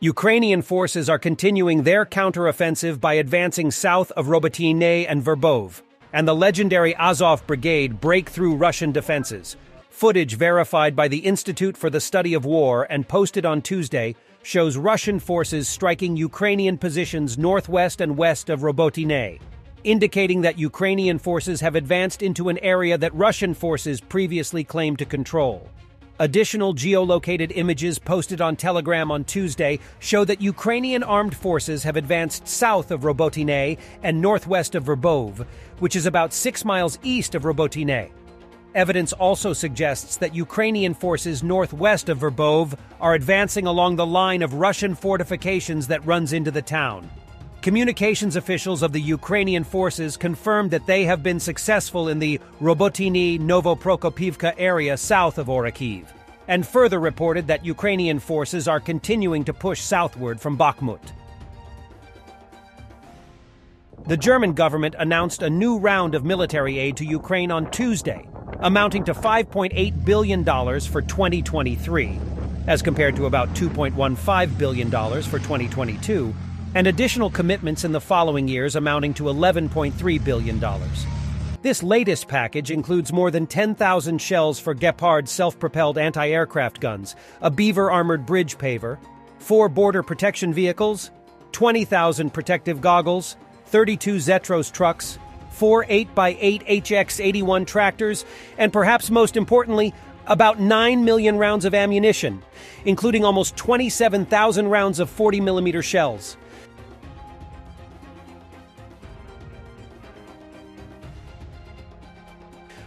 Ukrainian forces are continuing their counteroffensive by advancing south of Robotyne and Verbove, and the legendary Azov Brigade break through Russian defenses. Footage verified by the Institute for the Study of War and posted on Tuesday shows Russian forces striking Ukrainian positions northwest and west of Robotyne, indicating that Ukrainian forces have advanced into an area that Russian forces previously claimed to control. Additional geolocated images posted on Telegram on Tuesday show that Ukrainian armed forces have advanced south of Robotyne and northwest of Verbove, which is about six miles east of Robotyne. Evidence also suggests that Ukrainian forces northwest of Verbove are advancing along the line of Russian fortifications that runs into the town. Communications officials of the Ukrainian forces confirmed that they have been successful in the Robotyne Novoprokopivka area south of Orikhiv, and further reported that Ukrainian forces are continuing to push southward from Bakhmut. The German government announced a new round of military aid to Ukraine on Tuesday, amounting to $5.8 billion for 2023, as compared to about $2.15 billion for 2022 and additional commitments in the following years amounting to $11.3 billion. This latest package includes more than 10,000 shells for Gepard self propelled anti aircraft guns, a Beaver armored bridge paver, four border protection vehicles, 20,000 protective goggles, 32 Zetros trucks, four 8x8 HX 81 tractors, and perhaps most importantly, about 9 million rounds of ammunition, including almost 27,000 rounds of 40 millimeter shells.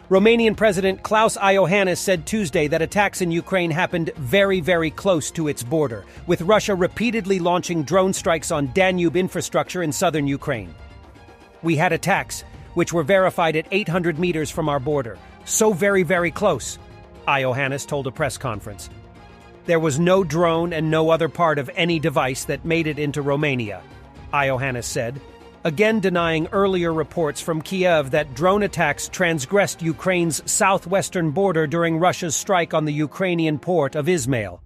Romanian President Klaus Iohannis said Tuesday that attacks in Ukraine happened very, very close to its border, with Russia repeatedly launching drone strikes on Danube infrastructure in southern Ukraine. We had attacks, which were verified at 800 meters from our border. So very, very close, Iohannis told a press conference. There was no drone and no other part of any device that made it into Romania, Iohannis said, again denying earlier reports from Kiev that drone attacks transgressed Ukraine's southwestern border during Russia's strike on the Ukrainian port of Izmail.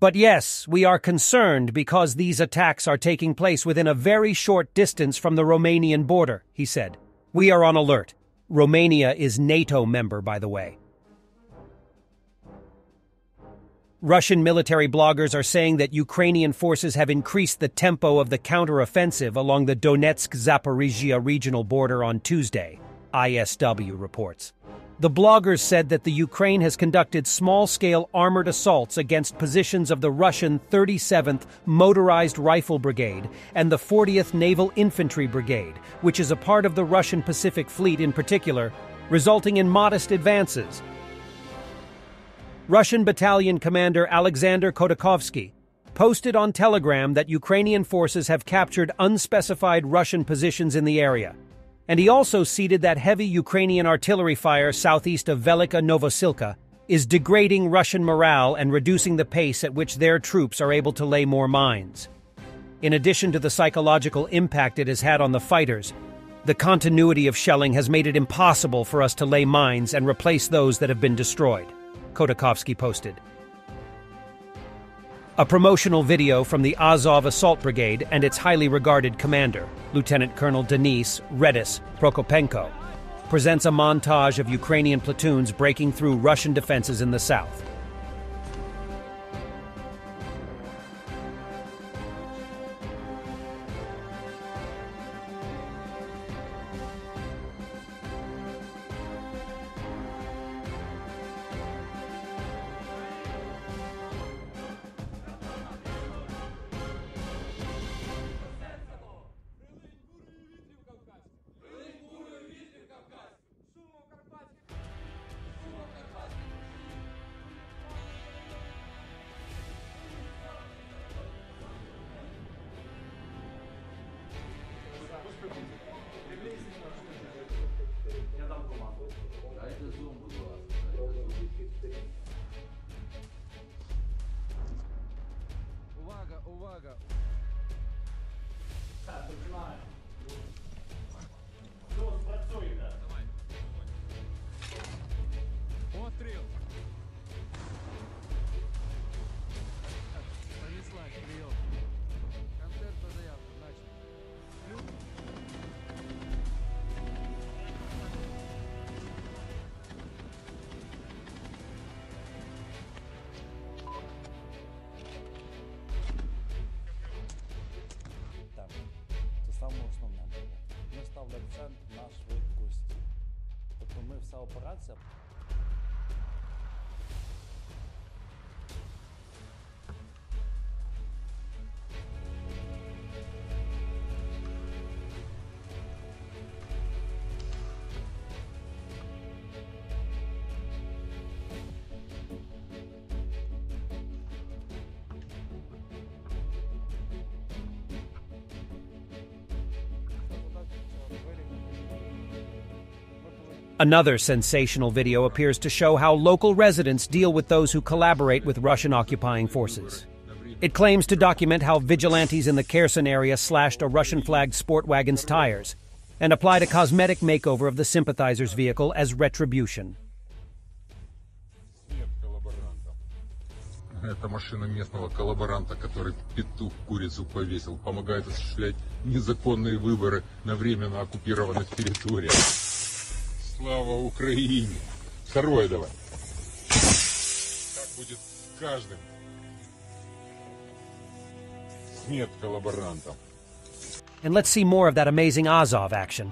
But yes, we are concerned because these attacks are taking place within a very short distance from the Romanian border, he said. We are on alert. Romania is NATO member, by the way. Russian military bloggers are saying that Ukrainian forces have increased the tempo of the counteroffensive along the Donetsk Zaporizhia regional border on Tuesday, ISW reports. The bloggers said that the Ukraine has conducted small scale armored assaults against positions of the Russian 37th Motorized Rifle Brigade and the 40th Naval Infantry Brigade, which is a part of the Russian Pacific Fleet in particular, resulting in modest advances, Russian battalion commander Alexander Khodakovsky posted on Telegram that Ukrainian forces have captured unspecified Russian positions in the area. And he also cited that heavy Ukrainian artillery fire southeast of Velika Novosilka is degrading Russian morale and reducing the pace at which their troops are able to lay more mines. In addition to the psychological impact it has had on the fighters, the continuity of shelling has made it impossible for us to lay mines and replace those that have been destroyed. Khodakovsky posted. A promotional video from the Azov Assault Brigade and its highly regarded commander, Lieutenant Colonel Denis Redis Prokopenko, presents a montage of Ukrainian platoons breaking through Russian defenses in the south. Uwaga, uwaga. Постріл. проводится. Another sensational video appears to show how local residents deal with those who collaborate with Russian occupying forces. It claims to document how vigilantes in the Kherson area slashed a Russian flagged sport wagon's tires and applied a cosmetic makeover of the sympathizer's vehicle as retribution. Нет коллаборанта. Это машина местного коллаборанта, который петух курицу повесил. Помогает осуществлять незаконные выборы на временно оккупированных территориях. Слава Украине! Второе давай. Так будет с каждым. Нет коллаборантов. And let's see more of that amazing Azov action.